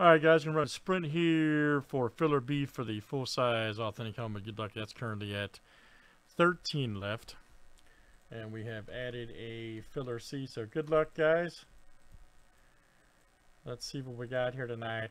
Alright guys, we're going to run a sprint here for filler B for the full-size authentic helmet. Good luck. That's currently at 13 left. And we have added a filler C, so good luck guys. Let's see what we got here tonight.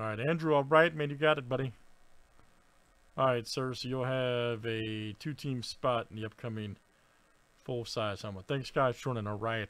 Alright, Andrew, alright, man, you got it, buddy. Alright, sir, so you'll have a two-team spot in the upcoming full-size helmet. Thanks, guys, for joining, alright.